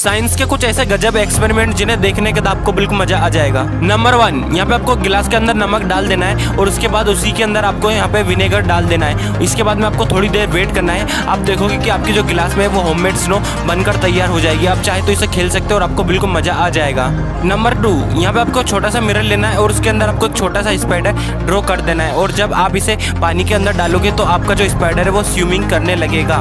Science के कुछ ऐसे गजब एक्सपेरिमेंट जिन्हें देखने के बाद आपको बिल्कुल मज़ा आ जाएगा। नंबर वन यहाँ पे आपको गिलास के अंदर नमक डाल देना है और उसके बाद उसी के अंदर आपको यहाँ पे विनेगर डाल देना है। इसके बाद में आपको थोड़ी देर वेट करना है। आप देखोगे कि आपकी जो गिलास में है, वो होममेड स्नो बनकर तैयार हो जाएगी। आप चाहे तो इसे खेल सकते हो और आपको बिल्कुल मज़ा आ जाएगा। नंबर टू यहाँ पे आपको छोटा सा मिरर लेना है और उसके अंदर आपको एक छोटा सा स्पाइडर ड्रॉ कर देना है। और जब आप इसे पानी के अंदर डालोगे तो आपका जो स्पाइडर है, वो स्विमिंग करने लगेगा।